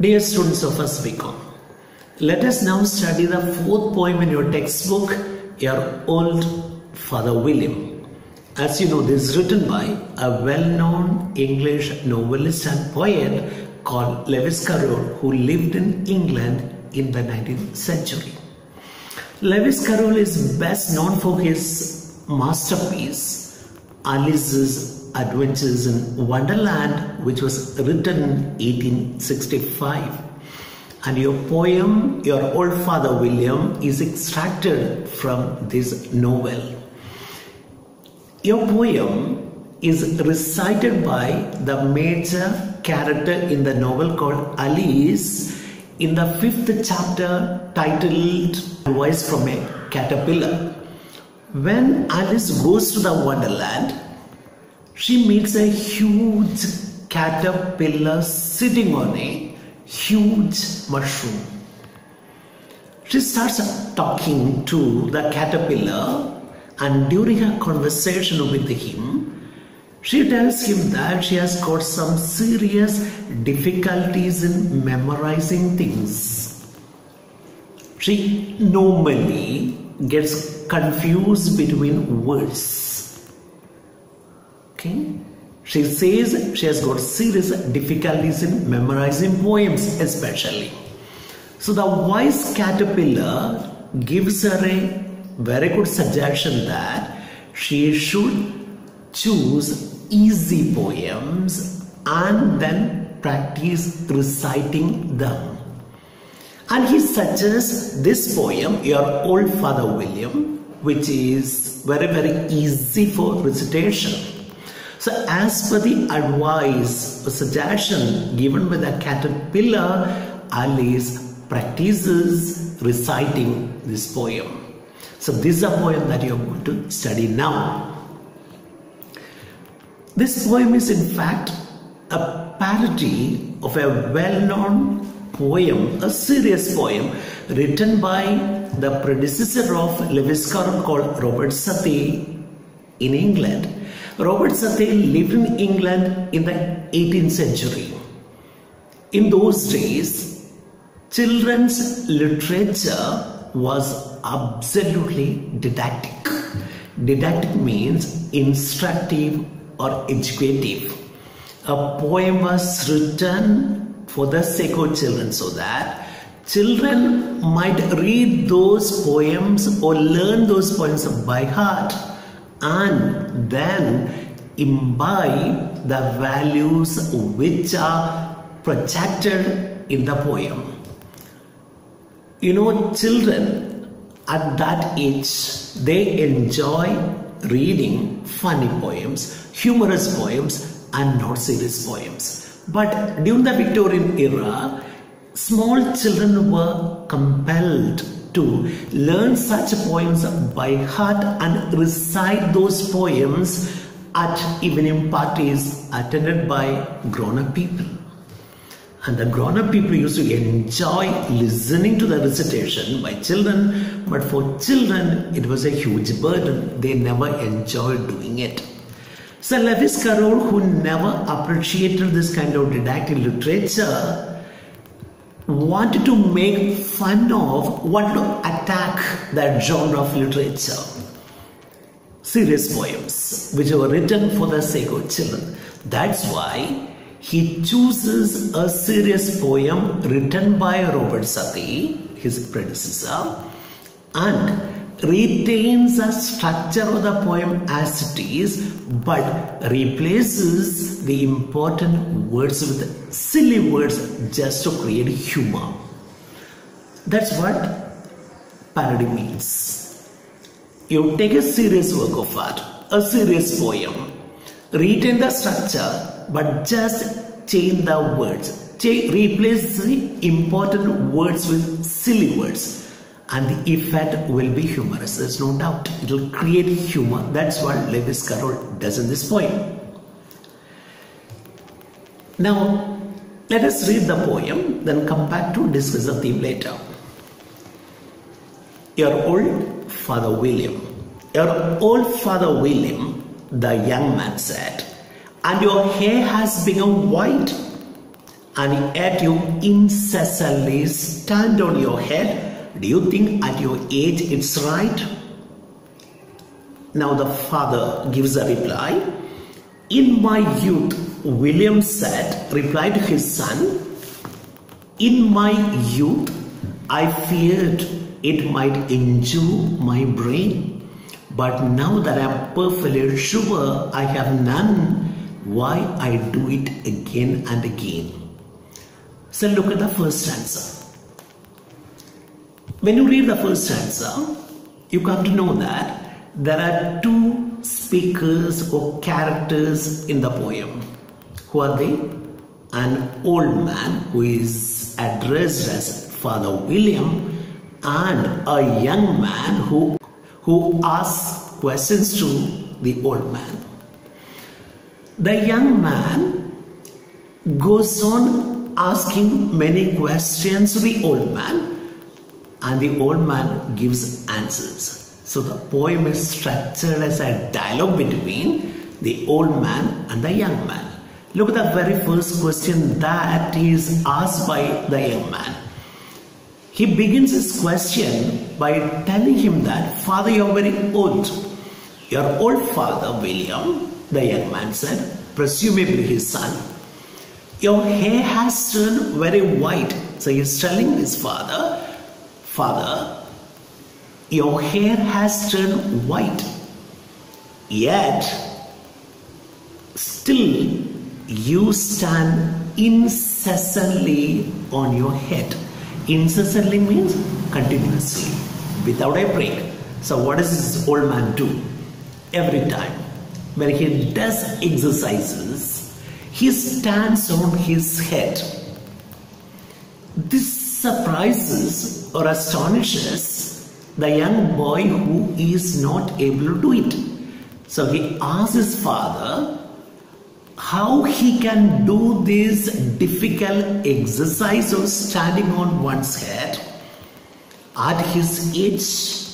Dear students of SBCom, let us now study the fourth poem in your textbook, Your Old Father William. As you know, this is written by a well-known English novelist and poet called Lewis Carroll who lived in England in the 19th century. Lewis Carroll is best known for his masterpiece, Alice's Adventures in Wonderland, which was written in 1865. And your poem, Your Old Father William, is extracted from this novel. Your poem is recited by the major character in the novel called Alice in the fifth chapter titled Advice from a Caterpillar. When Alice goes to the Wonderland, she meets a huge caterpillar sitting on a huge mushroom. She starts talking to the caterpillar and during her conversation with him, she tells him that she has got some serious difficulties in memorizing things. She normally gets confused between words. Okay? She says she has got serious difficulties in memorizing poems, especially. So the wise caterpillar gives her a very good suggestion that she should choose easy poems and then practice reciting them. And he suggests this poem, Your Old Father William, which is very, very easy for recitation. So, as per the advice or suggestion given by the caterpillar, Alice practices reciting this poem. So this is a poem that you are going to study now. This poem is in fact a parody of a well-known poem, a serious poem written by the predecessor of Lewis Carroll called Robert Southey in England. Robert Southey lived in England in the 18th century. In those days, children's literature was absolutely didactic. Didactic means instructive or educative. A poem was written for the sake of children so that children might read those poems or learn those poems by heart and then imbibe the values which are projected in the poem. You know, children at that age, they enjoy reading funny poems, humorous poems, and not serious poems. But during the Victorian era, small children were compelled to learn such poems by heart and recite those poems at evening parties attended by grown-up people. And the grown-up people used to enjoy listening to the recitation by children, but for children it was a huge burden. They never enjoyed doing it. So Lewis Carroll, who never appreciated this kind of didactic literature, wanted to make fun of, wanted to attack that genre of literature. Serious poems, which were written for the sake of children. That's why he chooses a serious poem written by Robert Southey, his predecessor, and retains the structure of the poem as it is, but replaces the important words with silly words just to create humor. That's what parody means. You take a serious work of art, a serious poem, retain the structure but just change the words. Change, replace the important words with silly words and the effect will be humorous. There's no doubt. It will create humor. That's what Lewis Carroll does in this poem. Now, let us read the poem, then come back to discuss the theme later. Your old Father William. Your old Father William, the young man said, and your hair has become white. and yet you incessantly stand on your head. Do you think at your age it's right? Now the father gives a reply. In my youth, William said, replied to his son, In my youth, I feared it might injure my brain. But now that I'm perfectly sure I have none, why I do it again and again. So look at the first answer. When you read the first stanza, you come to know that there are two speakers or characters in the poem. Who are they? An old man who is addressed as Father William and a young man who, who asks questions to the old man. The young man goes on asking many questions to the old man and the old man gives answers. So the poem is structured as a dialogue between the old man and the young man. Look at the very first question that is asked by the young man. He begins his question by telling him that, Father, you're very old. Your old father, William, the young man said, presumably his son, your hair has turned very white. So he's telling his father, Father, your hair has turned white, yet still you stand incessantly on your head. Incessantly means continuously, without a break. So, what does this old man do? Every time when he does exercises, he stands on his head. This surprises or astonishes the young boy who is not able to do it. So he asks his father how he can do this difficult exercise of standing on one's head at his age.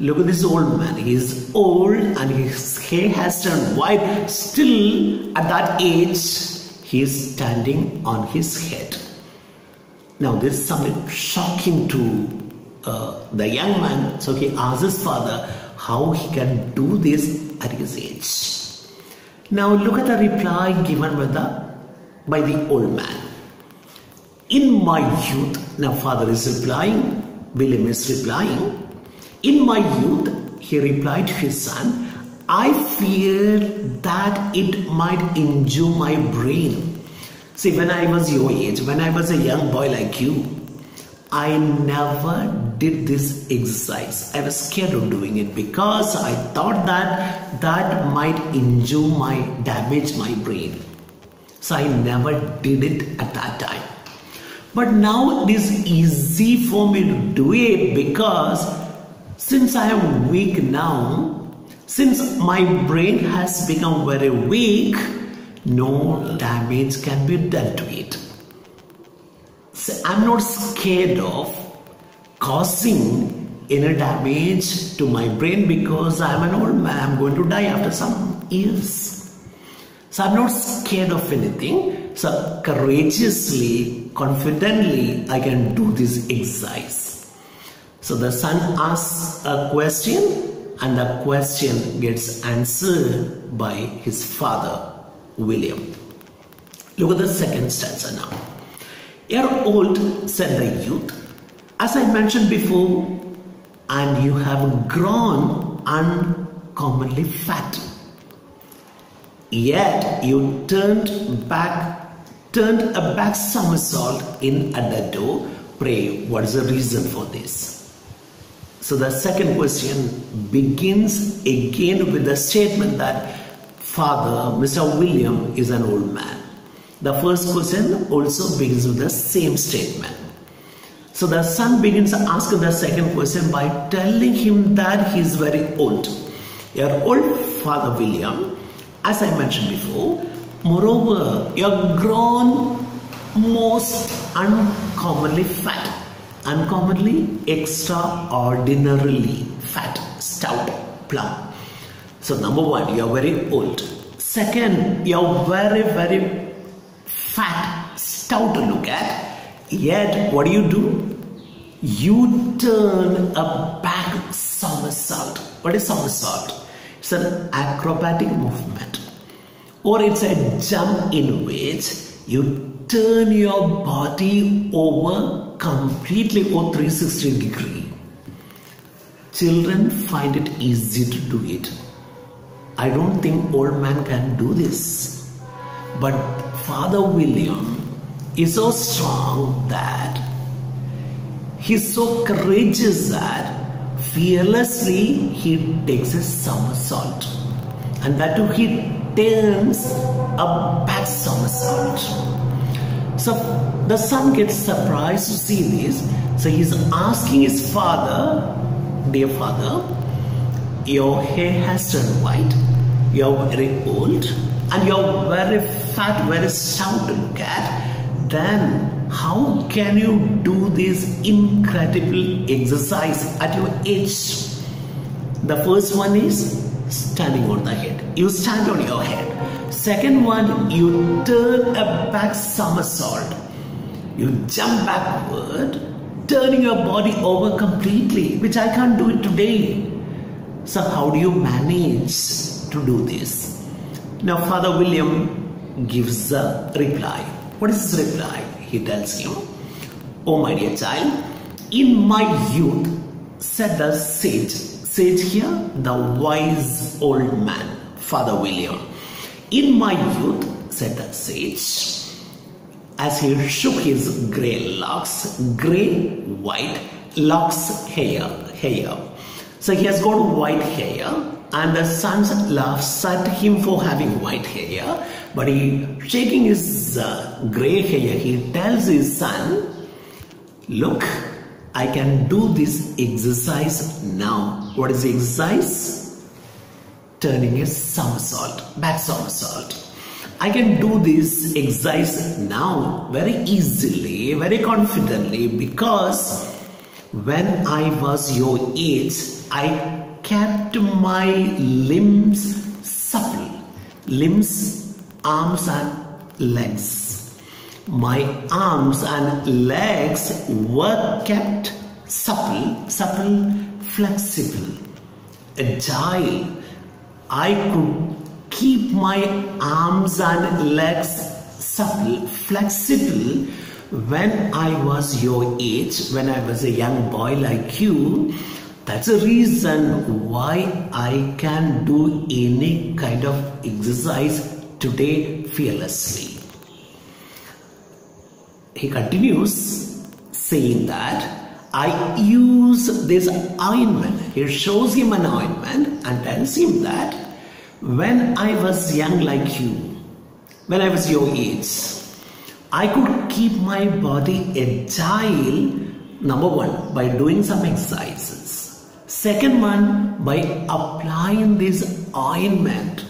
Look at this old man. He is old and his hair has turned white. Still, at that age, he is standing on his head. Now, this is something shocking to uh, the young man, so he asks his father how he can do this at his age. Now look at the reply given by the, by the old man. In my youth, now father is replying, William is replying. In my youth, he replied to his son, I fear that it might injure my brain. See, when I was your age, when I was a young boy like you, I never did this exercise. I was scared of doing it because I thought that that might injure my, damage my brain. So I never did it at that time. But now it is easy for me to do it because since I am weak now, since my brain has become very weak, no damage can be done to it. So I'm not scared of causing any damage to my brain because I'm an old man. I'm going to die after some years. So I'm not scared of anything. So courageously, confidently, I can do this exercise. So the son asks a question and the question gets answered by his father, William. Look at the second stanza now. You're old, said the youth, as I mentioned before, and you have grown uncommonly fat. Yet you turned back, turned a back somersault in at the door. Pray, what is the reason for this? So the second question begins again with the statement that Father, Mr. William, is an old man. The first question also begins with the same statement. So the son begins to ask the second question by telling him that he is very old. Your old father William, as I mentioned before, moreover, you have grown most uncommonly fat, uncommonly, extraordinarily fat, stout, plump. So number one, you are very old. Second, you are very, very fat, stout to look at. Yet, what do you do? You turn a back somersault. What is somersault? It's an acrobatic movement, or it's a jump in which you turn your body over completely or 360 degree. Children find it easy to do it. I don't think old man can do this. But Father William is so strong that he's so courageous that fearlessly he takes a somersault. And that too he turns a back somersault. So the son gets surprised to see this. So he's asking his father, Dear father, your hair has turned white, you're very old, and you're very fat, very stout to look at. Then how can you do this incredible exercise at your age? The first one is standing on the head. You stand on your head. Second one, you turn a back somersault. You jump backward, turning your body over completely, which I can't do it today. So, how do you manage to do this? Now, Father William gives a reply. What is his reply? He tells you, Oh, my dear child, in my youth, said the sage, sage here, the wise old man, Father William. In my youth, said the sage, as he shook his grey locks, grey, white locks hair, hair. So he has got white hair and the son laughs at him for having white hair. But he, shaking his uh, grey hair, he tells his son, look, I can do this exercise now. What is the exercise? Turning a somersault, back somersault. I can do this exercise now very easily, very confidently because when I was your age, I kept my limbs supple, limbs, arms and legs. My arms and legs were kept supple, supple, flexible, agile. I could keep my arms and legs supple, flexible when I was your age, when I was a young boy like you. That's the reason why I can do any kind of exercise today fearlessly. He continues saying that I use this ointment. He shows him an ointment and tells him that when I was young like you, when I was your age, I could keep my body agile, number one, by doing some exercises. Second one, by applying this ointment.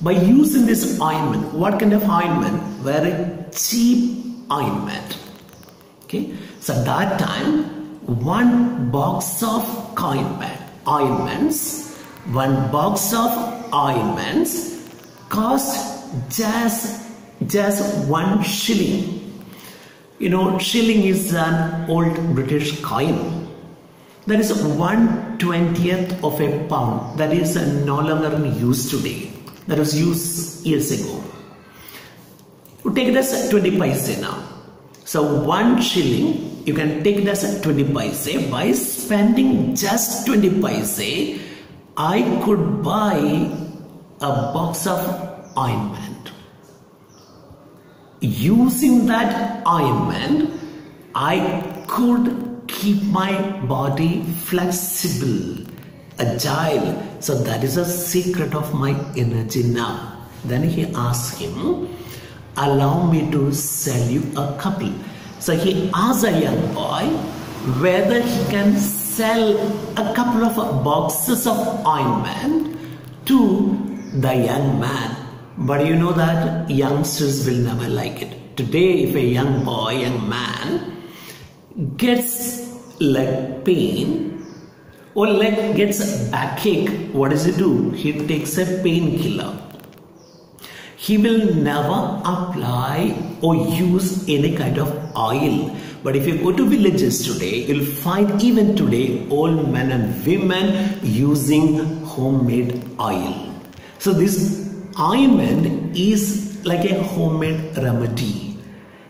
By using this ointment, what kind of ointment? Very cheap ointment. Okay, so that time, one box of ointment, ointments, one box of ointments cost just just one shilling. You know, shilling is an old British coin. That is one twentieth of a pound. That is no longer in use today. That was used years ago. We take this 20 paise now. So one shilling, you can take this 20 paise by spending just 20 paise. I could buy a box of ointment. Using that ointment, I could keep my body flexible, agile. So that is a secret of my energy now. Then he asked him, allow me to sell you a couple. So he asked a young boy whether he can sell a couple of boxes of ointment to the young man. But you know that youngsters will never like it. Today, if a young boy, young man gets leg pain or leg gets backache, what does he do? He takes a painkiller. he will never apply or use any kind of oil. But if you go to villages today, you'll find even today old men and women using homemade oil. So this ointment is like a homemade remedy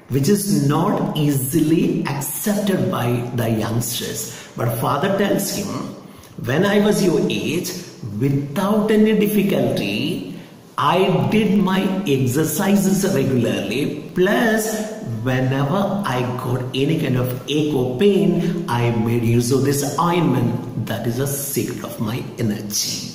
which is not easily accepted by the youngsters. But father tells him, when I was your age, without any difficulty, I did my exercises regularly. Plus, whenever I got any kind of ache or pain, I made use of this ointment. That is a secret of my energy.